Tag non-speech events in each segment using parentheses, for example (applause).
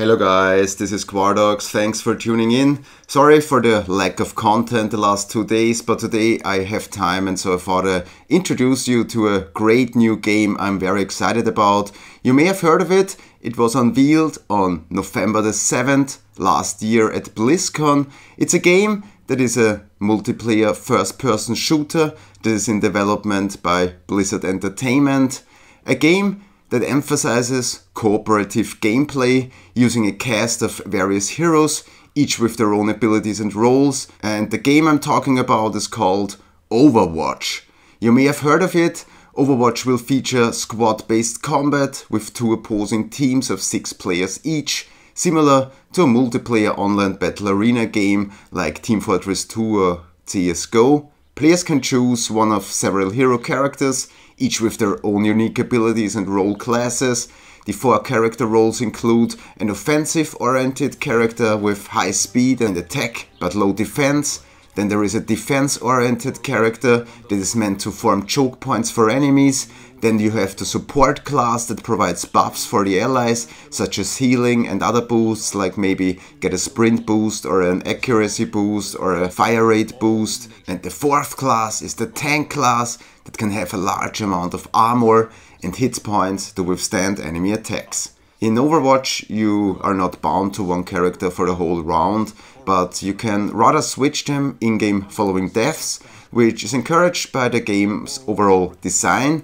Hello guys, this is Quardox. Thanks for tuning in. Sorry for the lack of content the last two days, but today I have time and so I thought I'd introduce you to a great new game I'm very excited about. You may have heard of it. It was unveiled on November the 7th last year at BlizzCon. It's a game that is a multiplayer first-person shooter that is in development by Blizzard Entertainment. A game that emphasizes cooperative gameplay using a cast of various heroes, each with their own abilities and roles. And the game I'm talking about is called Overwatch. You may have heard of it. Overwatch will feature squad based combat with two opposing teams of six players each, similar to a multiplayer online battle arena game like Team Fortress 2 or CSGO. Players can choose one of several hero characters each with their own unique abilities and role classes. The four character roles include an offensive oriented character with high speed and attack but low defense. Then there is a defense oriented character that is meant to form choke points for enemies. Then you have the support class that provides buffs for the allies, such as healing and other boosts, like maybe get a sprint boost or an accuracy boost or a fire rate boost. And the fourth class is the tank class that can have a large amount of armor and hit points to withstand enemy attacks. In Overwatch, you are not bound to one character for the whole round, but you can rather switch them in game following deaths, which is encouraged by the game's overall design.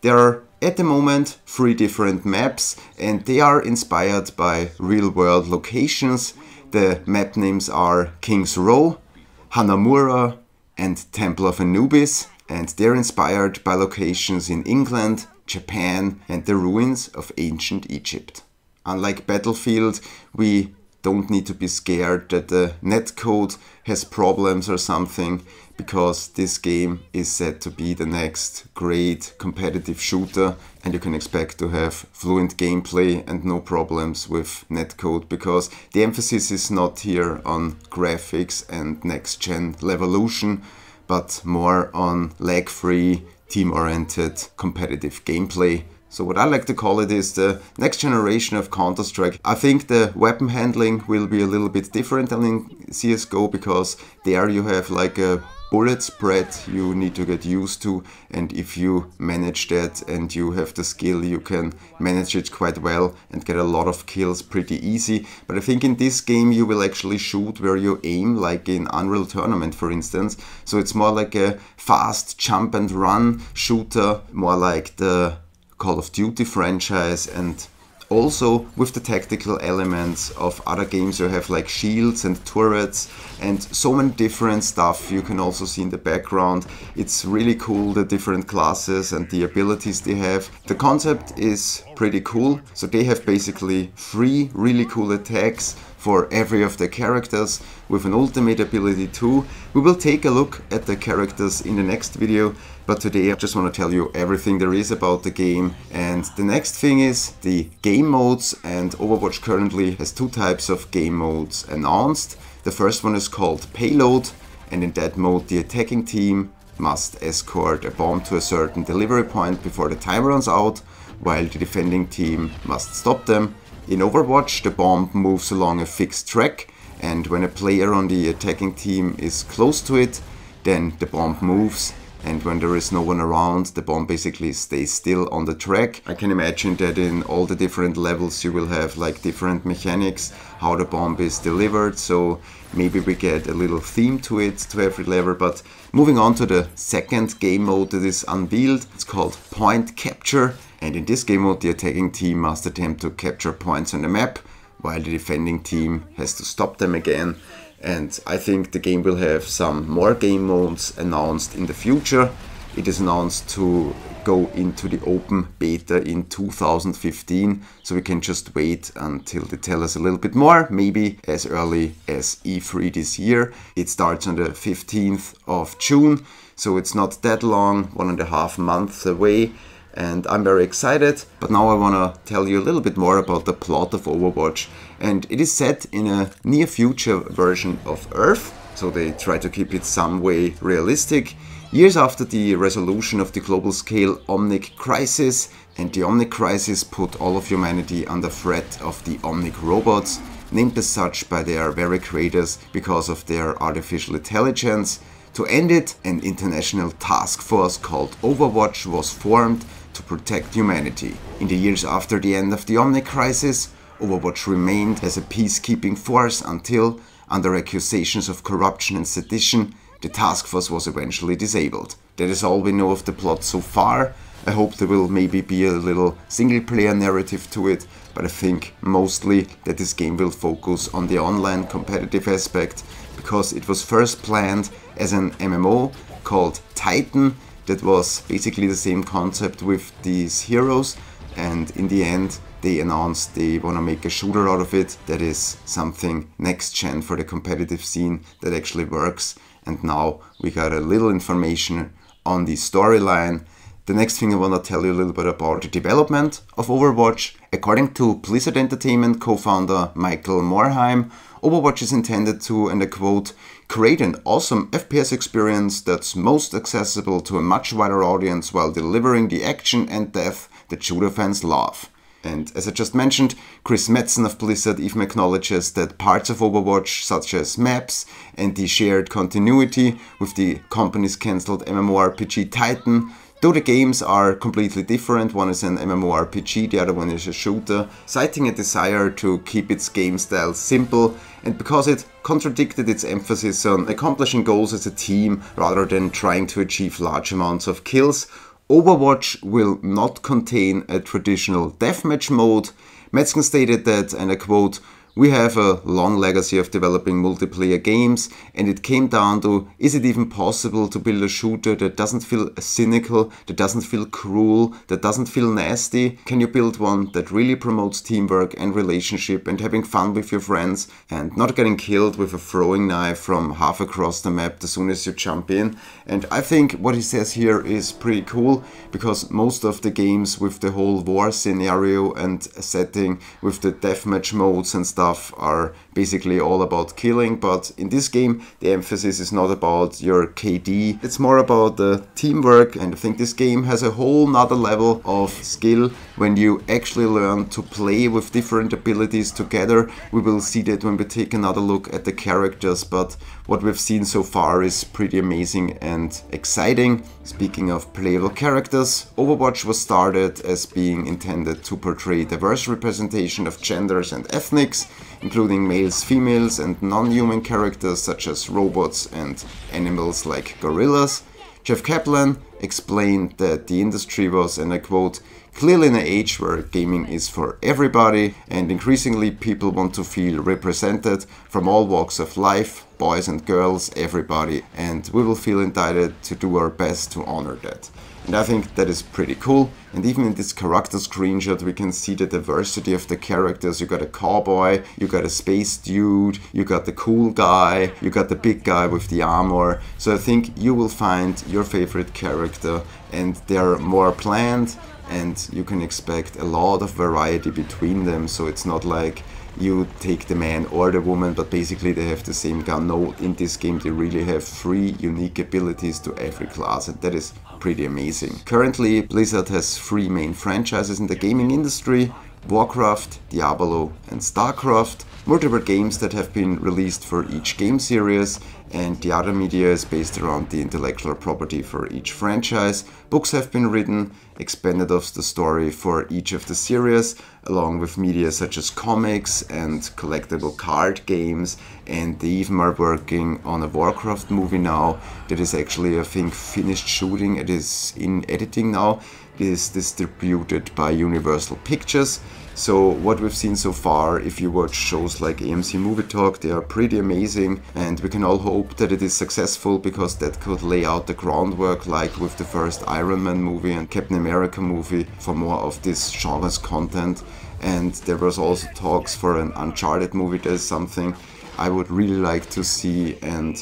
There are at the moment three different maps, and they are inspired by real world locations. The map names are King's Row, Hanamura, and Temple of Anubis and they're inspired by locations in England, Japan, and the ruins of ancient Egypt. Unlike Battlefield, we don't need to be scared that the netcode has problems or something because this game is set to be the next great competitive shooter and you can expect to have fluent gameplay and no problems with netcode because the emphasis is not here on graphics and next gen levolution but more on lag free, team oriented, competitive gameplay. So, what I like to call it is the next generation of Counter Strike. I think the weapon handling will be a little bit different than in CSGO because there you have like a bullet spread you need to get used to and if you manage that and you have the skill you can manage it quite well and get a lot of kills pretty easy. But I think in this game you will actually shoot where you aim like in Unreal Tournament for instance. So it's more like a fast jump and run shooter more like the Call of Duty franchise and also with the tactical elements of other games. You have like shields and turrets and so many different stuff you can also see in the background. It's really cool the different classes and the abilities they have. The concept is pretty cool. So they have basically three really cool attacks for every of the characters with an ultimate ability too. We will take a look at the characters in the next video, but today I just want to tell you everything there is about the game. And the next thing is the game modes and Overwatch currently has two types of game modes announced. The first one is called Payload and in that mode the attacking team must escort a bomb to a certain delivery point before the time runs out, while the defending team must stop them in Overwatch, the bomb moves along a fixed track, and when a player on the attacking team is close to it, then the bomb moves and when there is no one around the bomb basically stays still on the track. I can imagine that in all the different levels you will have like different mechanics how the bomb is delivered so maybe we get a little theme to it to every level but moving on to the second game mode that is unveiled it's called point capture and in this game mode, the attacking team must attempt to capture points on the map, while the defending team has to stop them again. And I think the game will have some more game modes announced in the future. It is announced to go into the open beta in 2015, so we can just wait until they tell us a little bit more, maybe as early as E3 this year. It starts on the 15th of June, so it's not that long, one and a half months away and I'm very excited. But now I want to tell you a little bit more about the plot of Overwatch. And it is set in a near future version of Earth, so they try to keep it some way realistic. Years after the resolution of the global scale Omnic crisis, and the Omnic crisis put all of humanity under threat of the Omnic robots, named as such by their very creators because of their artificial intelligence. To end it, an international task force called Overwatch was formed to protect humanity. In the years after the end of the Omnic crisis, Overwatch remained as a peacekeeping force until, under accusations of corruption and sedition, the task force was eventually disabled. That is all we know of the plot so far. I hope there will maybe be a little single player narrative to it, but I think mostly that this game will focus on the online competitive aspect because it was first planned as an MMO called Titan that was basically the same concept with these heroes and in the end they announced they want to make a shooter out of it. That is something next gen for the competitive scene that actually works. And now we got a little information on the storyline. The next thing I want to tell you a little bit about the development of Overwatch. According to Blizzard Entertainment co-founder Michael Morhaime, Overwatch is intended to, and I quote, create an awesome FPS experience that's most accessible to a much wider audience while delivering the action and depth that shooter fans love. And as I just mentioned, Chris Metzen of Blizzard even acknowledges that parts of Overwatch, such as maps and the shared continuity with the company's cancelled MMORPG Titan, Though the games are completely different, one is an MMORPG, the other one is a shooter, citing a desire to keep its game style simple and because it contradicted its emphasis on accomplishing goals as a team rather than trying to achieve large amounts of kills, Overwatch will not contain a traditional deathmatch mode. Metzen stated that, and I quote, we have a long legacy of developing multiplayer games, and it came down to is it even possible to build a shooter that doesn't feel cynical, that doesn't feel cruel, that doesn't feel nasty? Can you build one that really promotes teamwork and relationship and having fun with your friends and not getting killed with a throwing knife from half across the map as soon as you jump in? And I think what he says here is pretty cool because most of the games with the whole war scenario and setting with the deathmatch modes and stuff stuff are basically all about killing, but in this game the emphasis is not about your KD, it's more about the teamwork and I think this game has a whole nother level of skill when you actually learn to play with different abilities together. We will see that when we take another look at the characters, but what we've seen so far is pretty amazing and exciting. Speaking of playable characters, Overwatch was started as being intended to portray diverse representation of genders and ethnics, including males, females and non-human characters such as robots and animals like gorillas. Jeff Kaplan explained that the industry was, and I quote, clearly in an age where gaming is for everybody and increasingly people want to feel represented from all walks of life, boys and girls, everybody, and we will feel entitled to do our best to honor that. And I think that is pretty cool. And even in this character screenshot, we can see the diversity of the characters. You got a cowboy, you got a space dude, you got the cool guy, you got the big guy with the armor. So I think you will find your favorite character and they're more planned and you can expect a lot of variety between them. So it's not like you take the man or the woman, but basically they have the same gun. No, in this game they really have three unique abilities to every class, and that is pretty amazing. Currently, Blizzard has three main franchises in the gaming industry, Warcraft, Diablo and Starcraft, multiple games that have been released for each game series, and the other media is based around the intellectual property for each franchise. Books have been written, expanded of the story for each of the series, along with media such as comics and collectible card games, and they even are working on a Warcraft movie now that is actually, I think, finished shooting. It is in editing now. Is distributed by Universal Pictures. So what we've seen so far, if you watch shows like AMC Movie Talk, they are pretty amazing and we can all hope that it is successful because that could lay out the groundwork like with the first Iron Man movie and Captain America movie for more of this genre's content. And there was also talks for an Uncharted movie, that is something I would really like to see and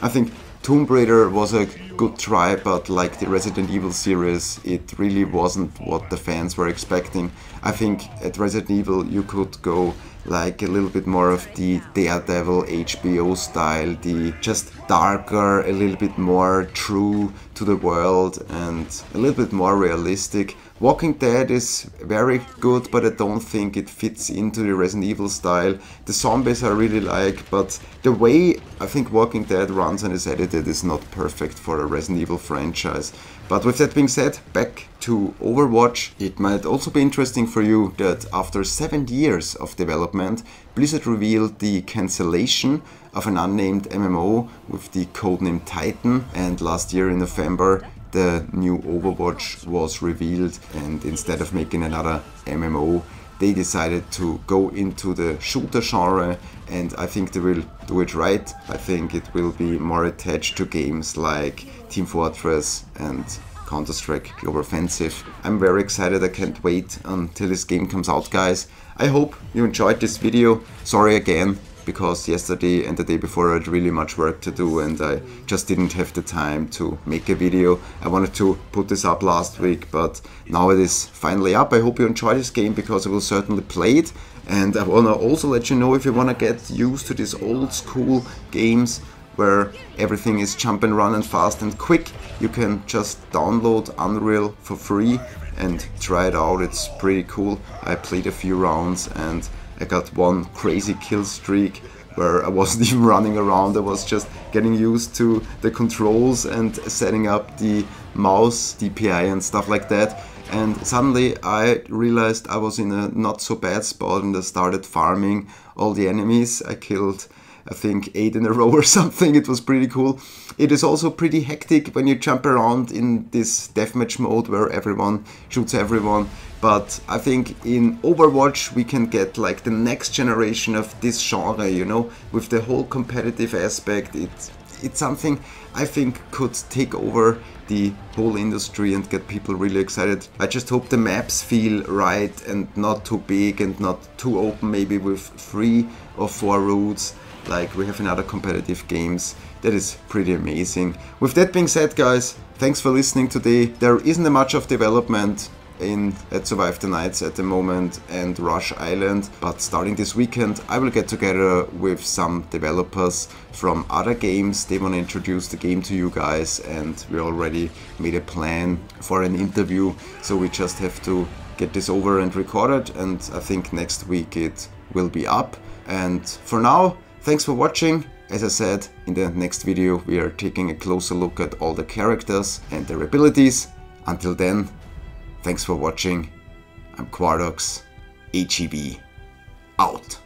I think Tomb Raider was a good try, but like the Resident Evil series, it really wasn't what the fans were expecting. I think at Resident Evil you could go like a little bit more of the Daredevil HBO style, the just darker, a little bit more true to the world and a little bit more realistic. Walking Dead is very good, but I don't think it fits into the Resident Evil style. The zombies I really like, but the way I think Walking Dead runs and is edited is not perfect for a Resident Evil franchise. But with that being said, back to Overwatch. It might also be interesting for you that after seven years of development, Blizzard revealed the cancellation of an unnamed MMO with the codename Titan and last year in November the new Overwatch was revealed and instead of making another MMO they decided to go into the shooter genre and I think they will do it right. I think it will be more attached to games like Team Fortress and Counter-Strike Global Offensive. I'm very excited, I can't wait until this game comes out guys. I hope you enjoyed this video. Sorry again because yesterday and the day before I had really much work to do and I just didn't have the time to make a video. I wanted to put this up last week but now it is finally up. I hope you enjoy this game because I will certainly play it and I wanna also let you know if you wanna get used to these old school games where everything is jump and run and fast and quick, you can just download Unreal for free and try it out. It's pretty cool. I played a few rounds and I got one crazy kill streak where I wasn't (laughs) even running around, I was just getting used to the controls and setting up the mouse DPI and stuff like that. And suddenly I realized I was in a not so bad spot and I started farming all the enemies. I killed I think eight in a (laughs) row or something. It was pretty cool. It is also pretty hectic when you jump around in this deathmatch mode where everyone shoots everyone. But I think in Overwatch we can get like the next generation of this genre, you know, with the whole competitive aspect. It's it's something I think could take over the whole industry and get people really excited. I just hope the maps feel right and not too big and not too open, maybe with three or four routes like we have in other competitive games. That is pretty amazing. With that being said guys, thanks for listening today. There isn't much of development in at Survive the Nights at the moment and Rush Island, but starting this weekend I will get together with some developers from other games. They want to introduce the game to you guys and we already made a plan for an interview, so we just have to get this over and recorded and I think next week it will be up. And for now, Thanks for watching. As I said, in the next video we are taking a closer look at all the characters and their abilities. Until then, thanks for watching. I'm Quardox, HEB, out.